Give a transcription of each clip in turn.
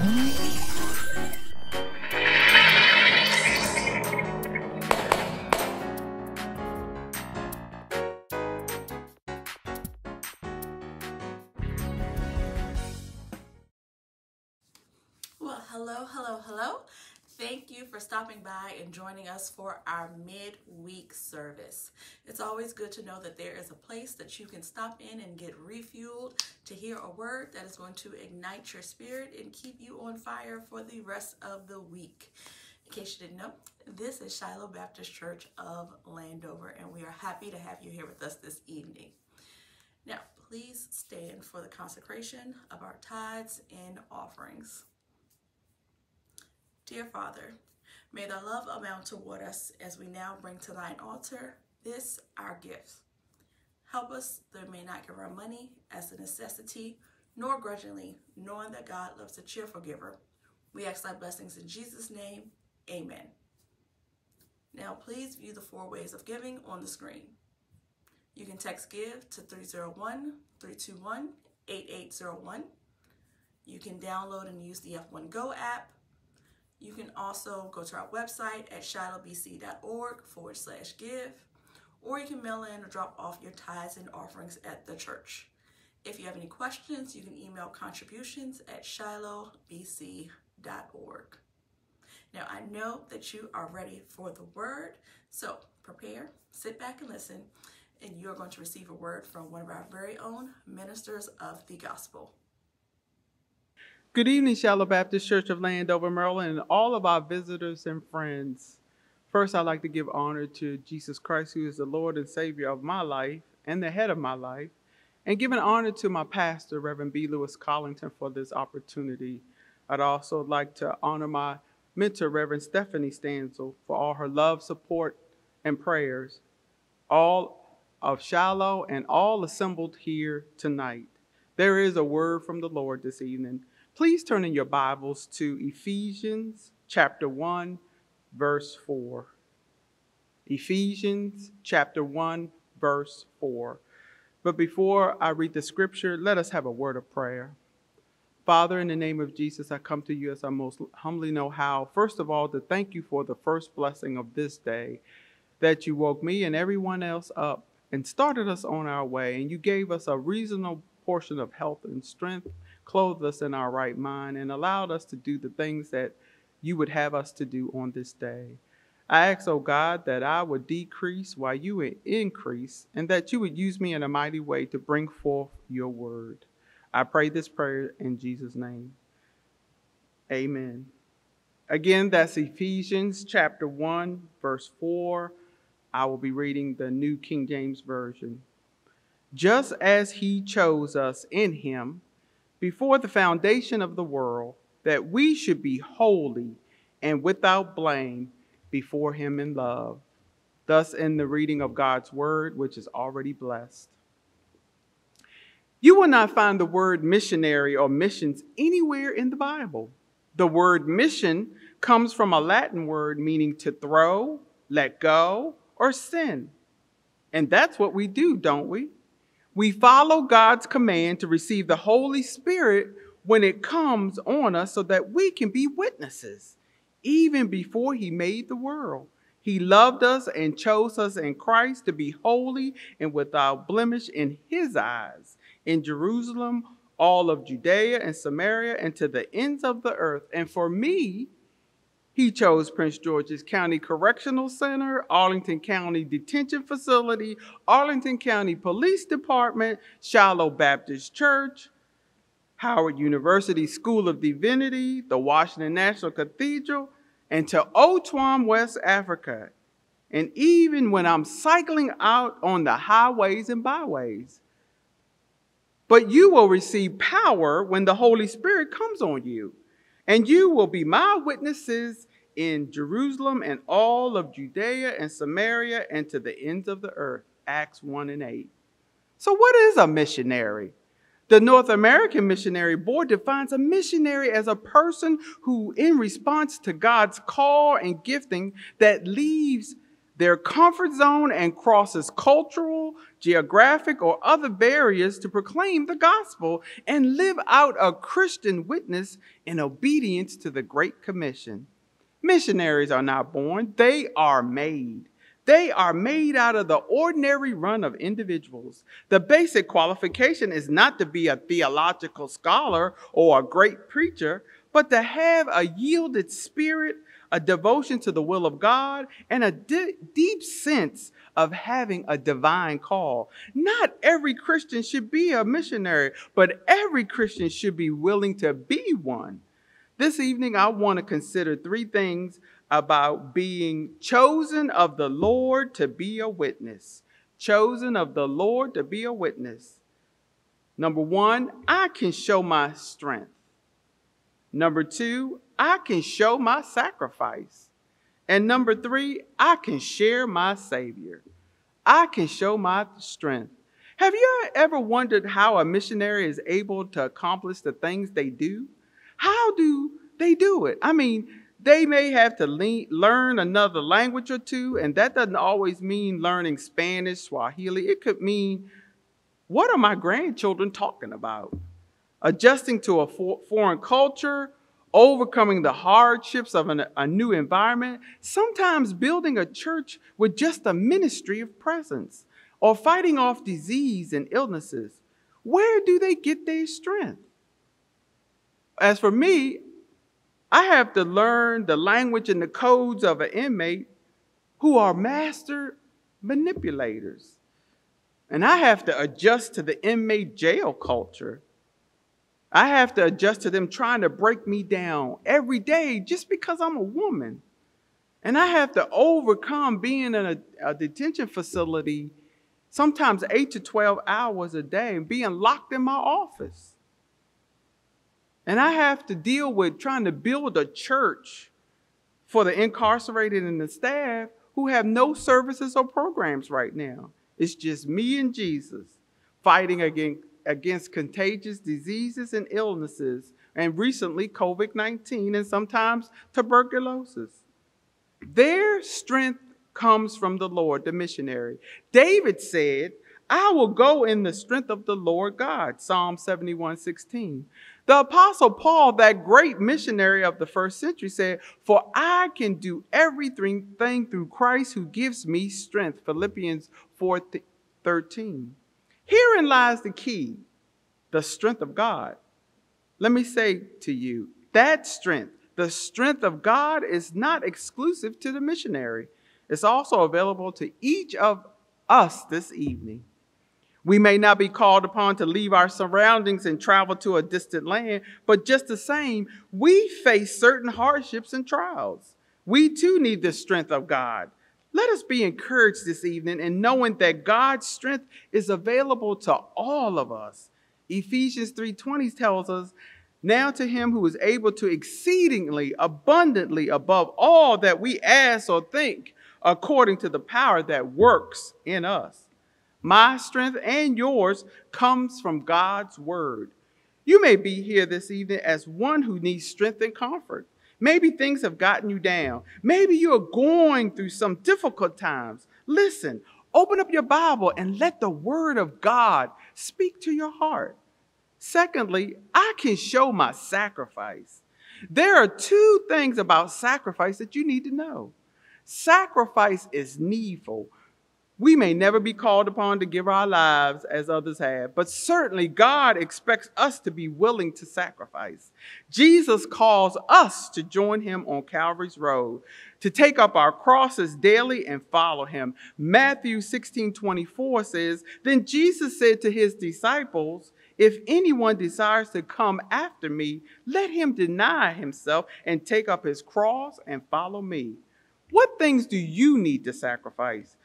Well, joining us for our midweek service. It's always good to know that there is a place that you can stop in and get refueled to hear a word that is going to ignite your spirit and keep you on fire for the rest of the week. In case you didn't know, this is Shiloh Baptist Church of Landover, and we are happy to have you here with us this evening. Now, please stand for the consecration of our tithes and offerings. Dear Father, may the love amount toward us as we now bring to thine altar this our gift. Help us that we may not give our money as a necessity, nor grudgingly, knowing that God loves a cheerful giver. We ask thy blessings in Jesus' name. Amen. Now, please view the four ways of giving on the screen. You can text GIVE to 301 321 8801. You can download and use the F1 Go app you can also go to our website at shilohbc.org forward slash give, or you can mail in or drop off your tithes and offerings at the church. If you have any questions, you can email contributions at shilohbc.org. Now, I know that you are ready for the word, so prepare, sit back and listen, and you're going to receive a word from one of our very own ministers of the gospel. Good evening, Shiloh Baptist Church of Landover, Maryland, and all of our visitors and friends. First, I'd like to give honor to Jesus Christ, who is the Lord and Savior of my life and the head of my life, and give an honor to my pastor, Reverend B. Lewis Collington, for this opportunity. I'd also like to honor my mentor, Reverend Stephanie Stanzel, for all her love, support, and prayers, all of Shiloh and all assembled here tonight. There is a word from the Lord this evening. Please turn in your Bibles to Ephesians chapter 1, verse 4. Ephesians chapter 1, verse 4. But before I read the scripture, let us have a word of prayer. Father, in the name of Jesus, I come to you as I most humbly know how. First of all, to thank you for the first blessing of this day, that you woke me and everyone else up and started us on our way, and you gave us a reasonable portion of health and strength clothed us in our right mind, and allowed us to do the things that you would have us to do on this day. I ask, oh God, that I would decrease while you would increase, and that you would use me in a mighty way to bring forth your word. I pray this prayer in Jesus' name. Amen. Again, that's Ephesians chapter 1, verse 4. I will be reading the New King James Version. Just as he chose us in him before the foundation of the world that we should be holy and without blame before him in love. Thus, in the reading of God's word, which is already blessed. You will not find the word missionary or missions anywhere in the Bible. The word mission comes from a Latin word meaning to throw, let go, or sin. And that's what we do, don't we? We follow God's command to receive the Holy Spirit when it comes on us so that we can be witnesses. Even before He made the world, He loved us and chose us in Christ to be holy and without blemish in His eyes. In Jerusalem, all of Judea and Samaria, and to the ends of the earth. And for me, he chose Prince George's County Correctional Center, Arlington County Detention Facility, Arlington County Police Department, Shiloh Baptist Church, Howard University School of Divinity, the Washington National Cathedral, and to Otuam, West Africa. And even when I'm cycling out on the highways and byways. But you will receive power when the Holy Spirit comes on you. And you will be my witnesses in Jerusalem and all of Judea and Samaria and to the ends of the earth. Acts 1 and 8. So, what is a missionary? The North American Missionary Board defines a missionary as a person who, in response to God's call and gifting, that leaves their comfort zone and crosses cultural, geographic, or other barriers to proclaim the gospel and live out a Christian witness in obedience to the Great Commission. Missionaries are not born, they are made. They are made out of the ordinary run of individuals. The basic qualification is not to be a theological scholar or a great preacher, but to have a yielded spirit, a devotion to the will of God, and a di- deep sense of having a divine call. Not every Christian should be a missionary, but every Christian should be willing to be one. This evening, I want to consider three things about being chosen of the Lord to be a witness. Chosen of the Lord to be a witness. Number one, I can show my strength. Number two, I can show my sacrifice. And number three, I can share my Savior. I can show my strength. Have you ever wondered how a missionary is able to accomplish the things they do? How do they do it? I mean, they may have to le- learn another language or two, and that doesn't always mean learning Spanish, Swahili. It could mean, what are my grandchildren talking about? Adjusting to a for- foreign culture, overcoming the hardships of an, a new environment, sometimes building a church with just a ministry of presence, or fighting off disease and illnesses. Where do they get their strength? As for me, I have to learn the language and the codes of an inmate who are master manipulators. And I have to adjust to the inmate jail culture. I have to adjust to them trying to break me down every day just because I'm a woman. And I have to overcome being in a, a detention facility sometimes 8 to 12 hours a day and being locked in my office. And I have to deal with trying to build a church for the incarcerated and the staff who have no services or programs right now. It's just me and Jesus fighting against, against contagious diseases and illnesses, and recently COVID 19 and sometimes tuberculosis. Their strength comes from the Lord, the missionary. David said, I will go in the strength of the Lord God, Psalm 71 16. The Apostle Paul, that great missionary of the first century, said, For I can do everything through Christ who gives me strength. Philippians 4 13. Herein lies the key the strength of God. Let me say to you that strength, the strength of God, is not exclusive to the missionary, it's also available to each of us this evening. We may not be called upon to leave our surroundings and travel to a distant land, but just the same, we face certain hardships and trials. We too need the strength of God. Let us be encouraged this evening in knowing that God's strength is available to all of us. Ephesians 3:20 tells us, "Now to him who is able to exceedingly abundantly above all that we ask or think, according to the power that works in us." My strength and yours comes from God's word. You may be here this evening as one who needs strength and comfort. Maybe things have gotten you down. Maybe you are going through some difficult times. Listen, open up your Bible and let the word of God speak to your heart. Secondly, I can show my sacrifice. There are two things about sacrifice that you need to know. Sacrifice is needful, we may never be called upon to give our lives as others have, but certainly God expects us to be willing to sacrifice. Jesus calls us to join him on Calvary's road, to take up our crosses daily and follow him. Matthew 16 24 says, Then Jesus said to his disciples, If anyone desires to come after me, let him deny himself and take up his cross and follow me. What things do you need to sacrifice?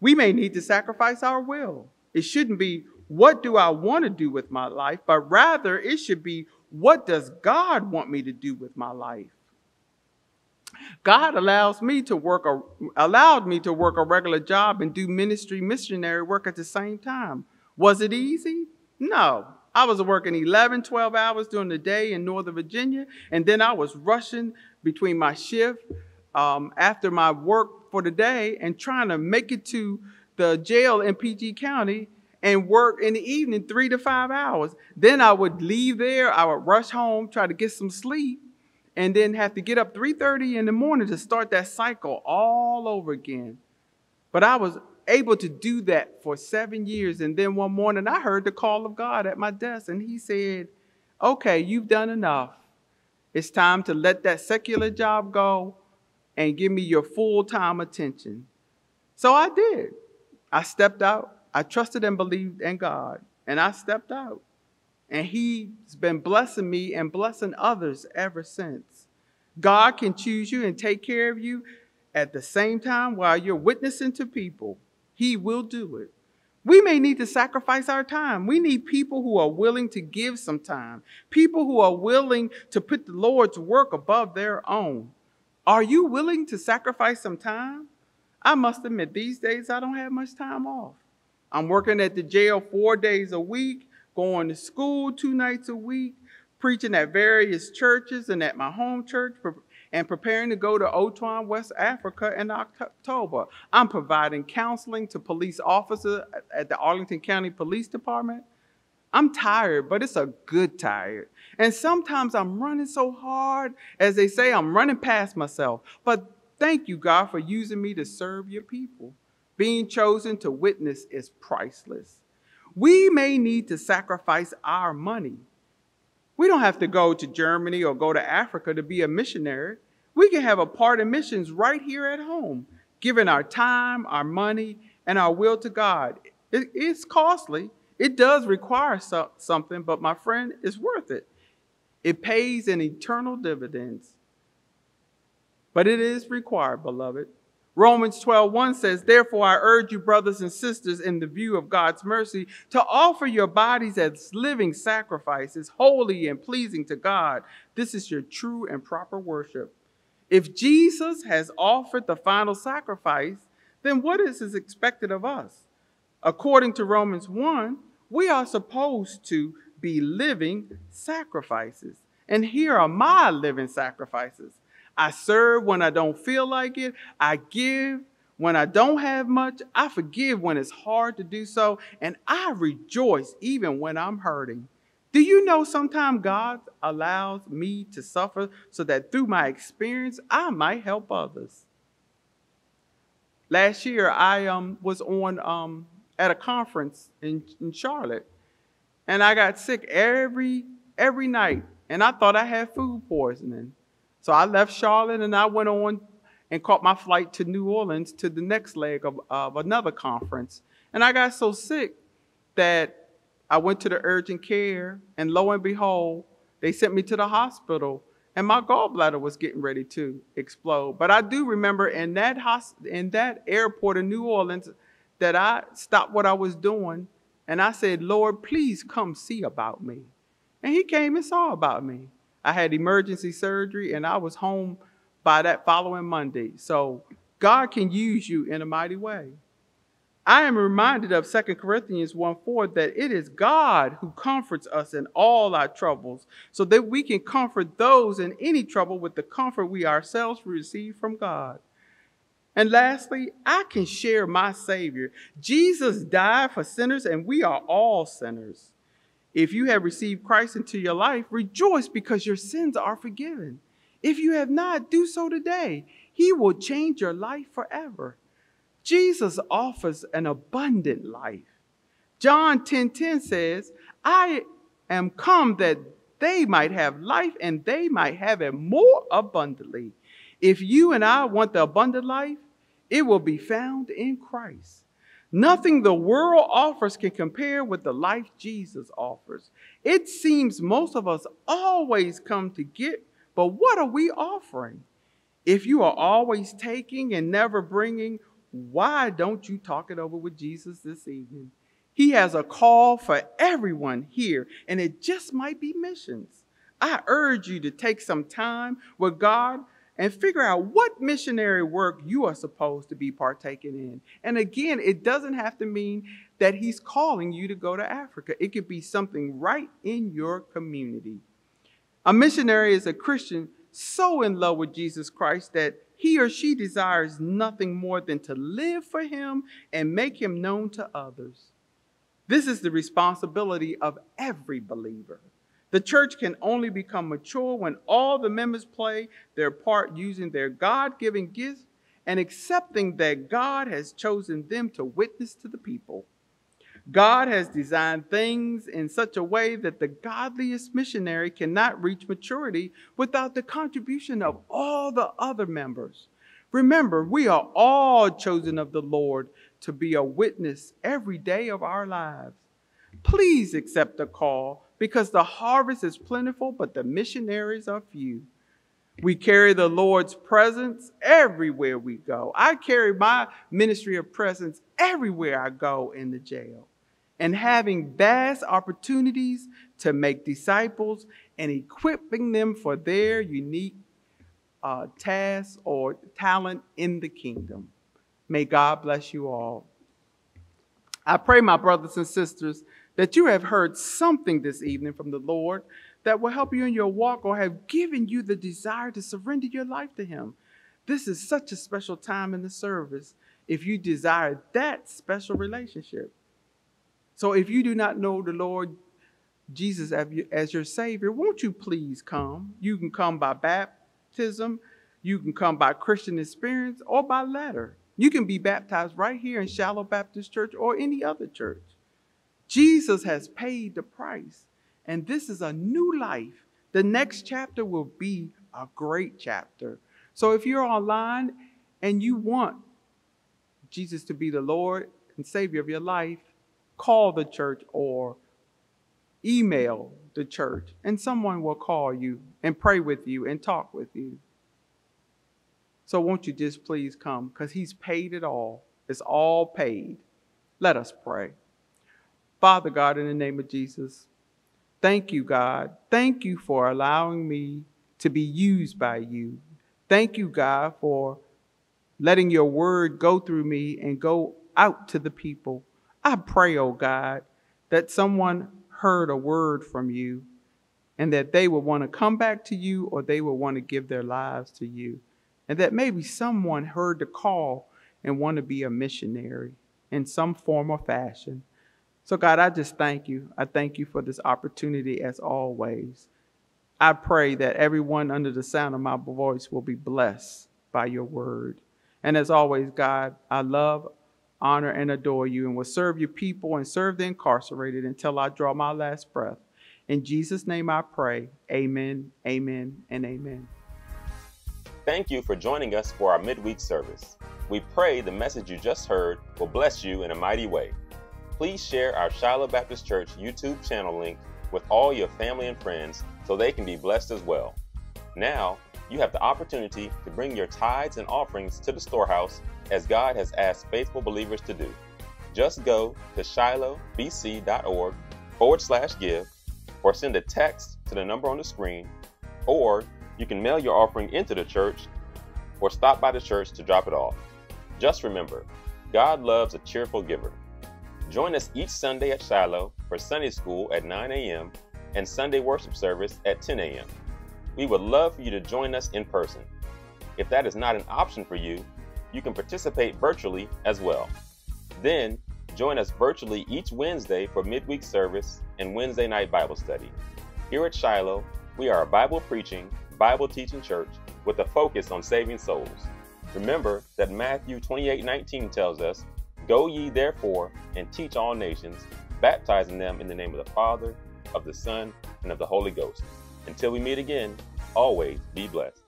We may need to sacrifice our will. It shouldn't be, what do I want to do with my life? But rather, it should be, what does God want me to do with my life? God allows me to work a, allowed me to work a regular job and do ministry missionary work at the same time. Was it easy? No. I was working 11, 12 hours during the day in Northern Virginia, and then I was rushing between my shift um, after my for the day and trying to make it to the jail in PG County and work in the evening three to five hours. Then I would leave there, I would rush home, try to get some sleep, and then have to get up 3:30 in the morning to start that cycle all over again. But I was able to do that for seven years. And then one morning I heard the call of God at my desk, and He said, Okay, you've done enough. It's time to let that secular job go and give me your full time attention. So I did. I stepped out. I trusted and believed in God, and I stepped out. And He's been blessing me and blessing others ever since. God can choose you and take care of you at the same time while you're witnessing to people. He will do it. We may need to sacrifice our time. We need people who are willing to give some time, people who are willing to put the Lord's work above their own. Are you willing to sacrifice some time? I must admit, these days I don't have much time off. I'm working at the jail four days a week, going to school two nights a week, preaching at various churches and at my home church, and preparing to go to Otuam, West Africa in October. I'm providing counseling to police officers uh, at the Arlington County Police Department. I'm tired, but it's a good tired. And sometimes I'm running so hard, as they say, I'm running past myself. But thank you, God, for using me to serve your people. Being chosen to witness is priceless. We may need to sacrifice our money we don't have to go to Germany or go to Africa to be a missionary. We can have a part in missions right here at home, giving our time, our money, and our will to God. It, it's costly. It does require so, something, but my friend, it's worth it. It pays an eternal dividends. But it is required, beloved. Romans 12, 1 says, Therefore I urge you, brothers and sisters, in the view of God's mercy, to offer your bodies as living sacrifices, holy and pleasing to God. This is your true and proper worship. If Jesus has offered the final sacrifice, then what is expected of us? According to Romans 1, we are supposed to be living sacrifices. And here are my living sacrifices I serve when I don't feel like it. I give when I don't have much. I forgive when it's hard to do so. And I rejoice even when I'm hurting. Do you know sometimes God allows me to suffer so that through my experience, I might help others? Last year, I um, was on um, at a conference in, in Charlotte, and I got sick every every night, and I thought I had food poisoning. So I left Charlotte and I went on and caught my flight to New Orleans to the next leg of, of another conference. And I got so sick that I went to the urgent care, and lo and behold, they sent me to the hospital, and my gallbladder was getting ready to explode. But I do remember in that hosp- in that airport in New Orleans that I stopped what I was doing, and I said, "Lord, please come see about me." And He came and saw about me. I had emergency surgery and I was home by that following Monday. So God can use you in a mighty way. I am reminded of 2 Corinthians 1 4 that it is God who comforts us in all our troubles, so that we can comfort those in any trouble with the comfort we ourselves receive from God. And lastly, I can share my Savior. Jesus died for sinners, and we are all sinners. If you have received Christ into your life, rejoice because your sins are forgiven. If you have not, do so today. He will change your life forever. Jesus offers an abundant life. John 10:10 10, 10 says, "I am come that they might have life and they might have it more abundantly." If you and I want the abundant life, it will be found in Christ. Nothing the world offers can compare with the life Jesus offers. It seems most of us always come to get, but what are we offering? If you are always taking and never bringing, why don't you talk it over with Jesus this evening? He has a call for everyone here, and it just might be missions. I urge you to take some time with God and figure out what missionary work you are supposed to be partaking in. And again, it doesn't have to mean that he's calling you to go to Africa. It could be something right in your community. A missionary is a Christian so in love with Jesus Christ that he or she desires nothing more than to live for him and make him known to others. This is the responsibility of every believer. The church can only become mature when all the members play their part using their God given gifts and accepting that God has chosen them to witness to the people. God has designed things in such a way that the godliest missionary cannot reach maturity without the contribution of all the other members. Remember, we are all chosen of the Lord to be a witness every day of our lives. Please accept the call because the harvest is plentiful, but the missionaries are few. We carry the Lord's presence everywhere we go. I carry my ministry of presence everywhere I go in the jail. And having vast opportunities to make disciples and equipping them for their unique uh, task or talent in the kingdom. May God bless you all. I pray, my brothers and sisters, that you have heard something this evening from the Lord that will help you in your walk or have given you the desire to surrender your life to Him. This is such a special time in the service if you desire that special relationship. So if you do not know the Lord Jesus as your Savior, won't you please come? You can come by baptism, you can come by Christian experience, or by letter. You can be baptized right here in Shiloh Baptist Church or any other church. Jesus has paid the price. And this is a new life. The next chapter will be a great chapter. So if you're online and you want Jesus to be the Lord and Savior of your life, call the church or email the church, and someone will call you and pray with you and talk with you. So won't you just please come? Because He's paid it all. It's all paid. Let us pray. Father God, in the name of Jesus, Thank you, God. Thank you for allowing me to be used by you. Thank you, God, for letting your word go through me and go out to the people. I pray, oh God, that someone heard a word from you and that they will want to come back to you or they will want to give their lives to you. And that maybe someone heard the call and want to be a missionary in some form or fashion. So, God, I just thank you. I thank you for this opportunity as always. I pray that everyone under the sound of my voice will be blessed by your word. And as always, God, I love, honor, and adore you and will serve your people and serve the incarcerated until I draw my last breath. In Jesus' name I pray. Amen, amen, and amen. Thank you for joining us for our midweek service. We pray the message you just heard will bless you in a mighty way please share our Shiloh Baptist Church YouTube channel link with all your family and friends so they can be blessed as well. Now, you have the opportunity to bring your tithes and offerings to the storehouse as God has asked faithful believers to do. Just go to shilohbc.org forward slash give or send a text to the number on the screen, or you can mail your offering into the church or stop by the church to drop it off. Just remember, God loves a cheerful giver. Join us each Sunday at Shiloh for Sunday school at 9 a.m. and Sunday worship service at 10 a.m. We would love for you to join us in person. If that is not an option for you, you can participate virtually as well. Then, join us virtually each Wednesday for midweek service and Wednesday night Bible study. Here at Shiloh, we are a Bible preaching, Bible teaching church with a focus on saving souls. Remember that Matthew 28:19 tells us Go ye therefore and teach all nations, baptizing them in the name of the Father, of the Son, and of the Holy Ghost. Until we meet again, always be blessed.